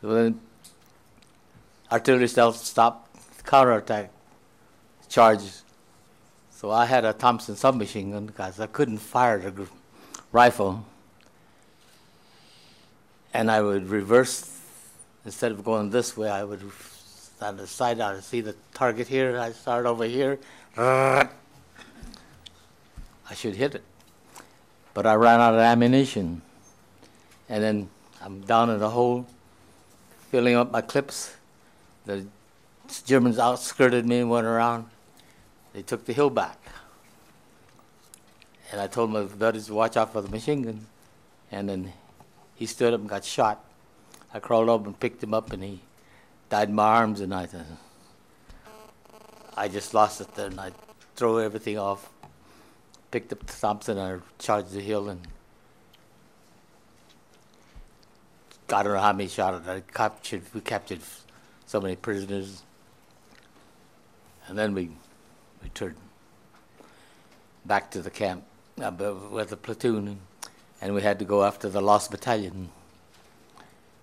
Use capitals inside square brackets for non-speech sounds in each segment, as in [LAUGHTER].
So then artillery shells stopped counterattack charges. So I had a Thompson submachine gun because I couldn't fire the rifle. And I would reverse, instead of going this way, I would on the side, I see the target here, I start over here. I should hit it. But I ran out of ammunition. And then I'm down in the hole, filling up my clips. The Germans outskirted me and went around. They took the hill back. And I told my buddies to watch out for the machine gun. And then he stood up and got shot. I crawled up and picked him up, and he died in my arms. And I, I just lost it then. I threw everything off, picked up Thompson, and I charged the hill, and I don't know how many shot it. I captured, we captured so many prisoners. And then we returned back to the camp uh, with the platoon, and we had to go after the lost battalion.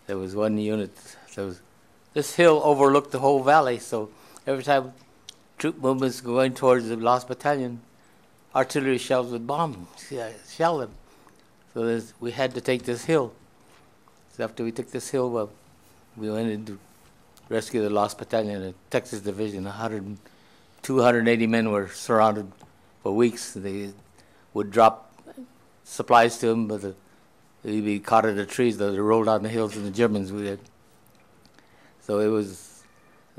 There was one unit. There was, this hill overlooked the whole valley, so every time troop movements going towards the lost battalion, artillery shells would bomb, shell them. So we had to take this hill. So after we took this hill, well, we went in to rescue the lost battalion, the Texas Division. 100, 280 men were surrounded for weeks. They would drop supplies to them, but the, they'd be caught in the trees. They rolled down the hills, and the Germans would. Did. So it was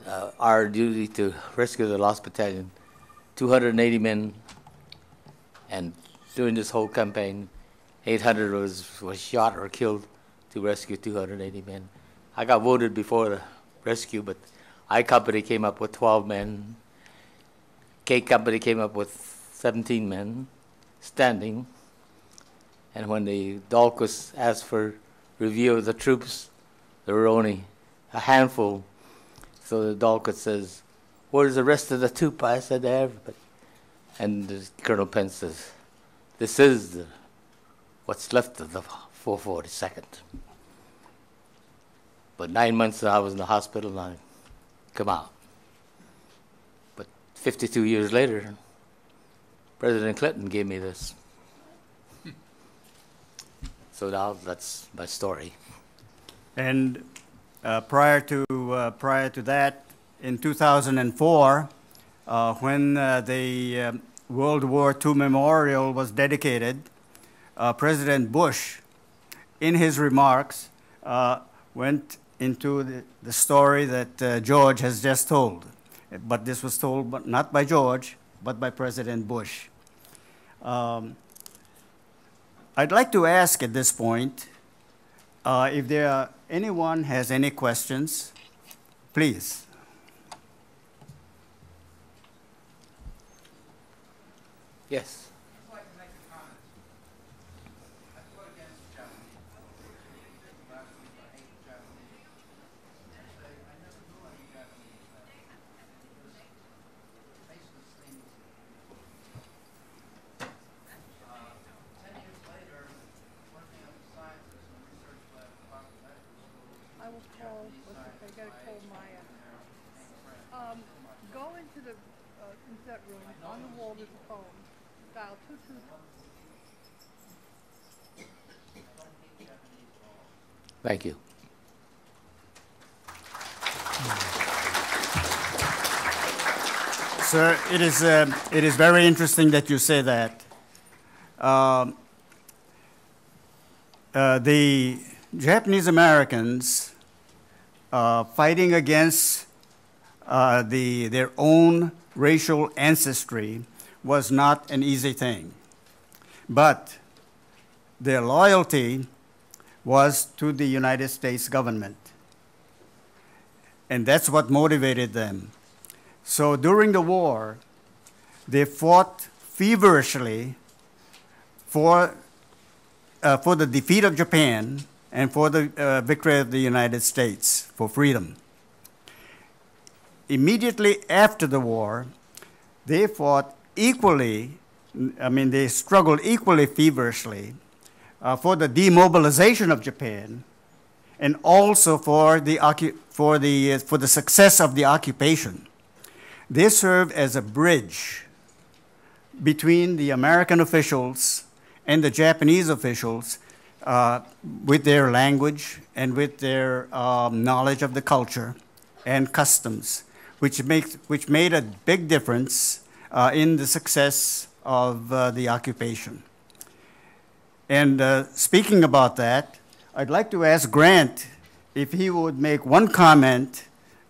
uh, our duty to rescue the lost battalion. 280 men, and during this whole campaign, 800 was, was shot or killed to rescue 280 men. I got voted before the rescue, but I Company came up with 12 men. K Company came up with 17 men standing. And when the Dahlquist asked for review of the troops, there were only a handful. So the Dahlquist says, Where's the rest of the troop? I said everybody. And Colonel Pence says, This is the, what's left of the 442nd. But nine months I was in the hospital and I come out. But 52 years later, President Clinton gave me this. so now that's my story. And uh, prior to uh, prior to that, in 2004, uh, when uh, the uh, World War II Memorial was dedicated, uh, President Bush, in his remarks, went into the, the story that George has just told. But this was told not by George, but by President Bush. Um, I'd like to ask at this point uh, if there are anyone has any questions, please. Yes. Thank you. Sir, it is, uh, it is very interesting that you say that. Um, uh, the Japanese Americans uh, fighting against uh, the, their own racial ancestry was not an easy thing. But their loyalty was to the United States government. And that's what motivated them. So during the war, they fought feverishly for, uh, for the defeat of Japan and for the uh, victory of the United States for freedom. Immediately after the war, they fought equally, I mean, they struggled equally feverishly uh, for the demobilization of Japan and also for the, for the, uh, for the success of the occupation. They served as a bridge between the American officials and the Japanese officials uh, with their language and with their um, knowledge of the culture and customs, which, makes, which made a big difference uh, in the success of uh, the occupation. And uh, speaking about that, I'd like to ask Grant if he would make one comment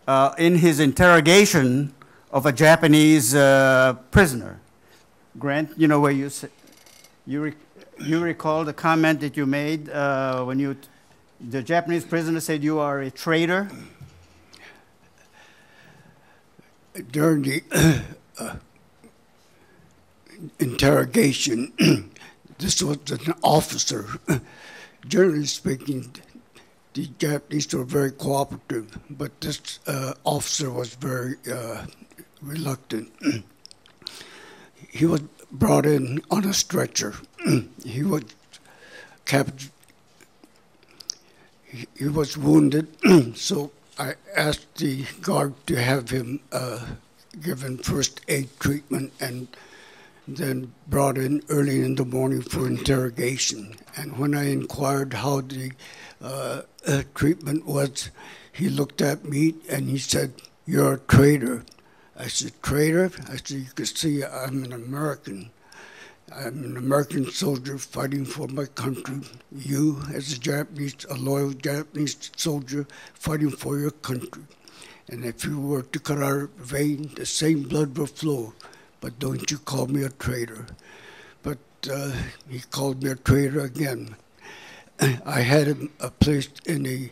uh, in his interrogation of a Japanese uh, prisoner. Grant, you know where you you you recall the comment that you made uh, when you the Japanese prisoner said you are a traitor. during the uh, interrogation, this was an officer. [LAUGHS] Generally speaking, the Japanese were very cooperative, but this uh, officer was very uh, reluctant. [CLEARS THROAT] he was brought in on a stretcher. [CLEARS THROAT] he was captured. He, he was wounded, [CLEARS THROAT] so I asked the guard to have him uh, given first aid treatment and then brought in early in the morning for interrogation. And when I inquired how the uh, uh, treatment was, he looked at me and he said, You're a traitor. I said, Traitor? I said, You can see I'm an American. I'm an American soldier fighting for my country. You, as a Japanese, a loyal Japanese soldier, fighting for your country. And if you were to cut our vein, the same blood will flow. But don't you call me a traitor. But uh, he called me a traitor again. [CLEARS THROAT] I had him uh, placed in a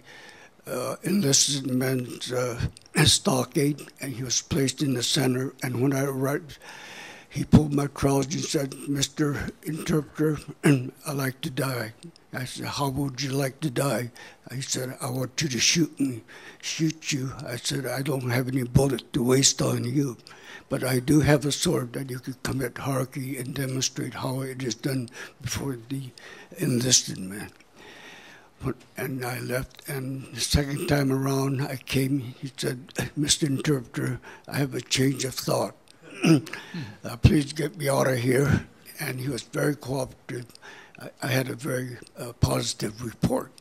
uh, enlisted men's uh, [CLEARS THROAT] stockade, and he was placed in the center. And when I arrived, he pulled my trousers and said, Mr. Interpreter, [CLEARS THROAT] I like to die. I said, How would you like to die? I said, I want you to shoot me, shoot you. I said, I don't have any bullet to waste on you, but I do have a sword that you could come at hara-kiri and demonstrate how it is done before the enlisted man. And I left, and the second time around I came, he said, Mr. Interpreter, I have a change of thought. [CLEARS THROAT] uh, please get me out of here. And he was very cooperative. I, I had a very uh, positive report.